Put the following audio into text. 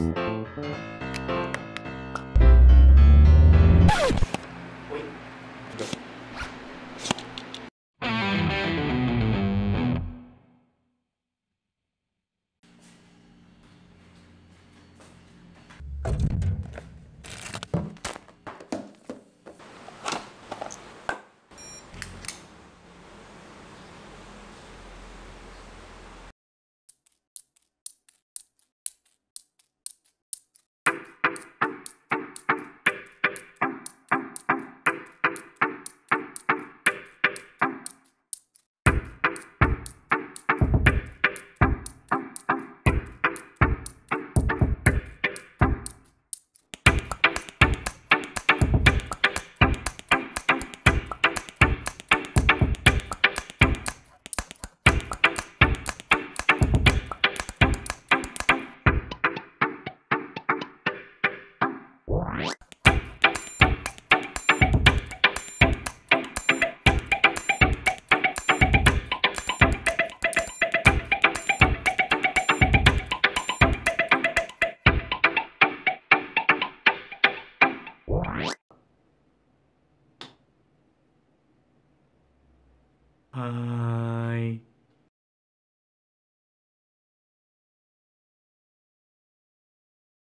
ます。Bye.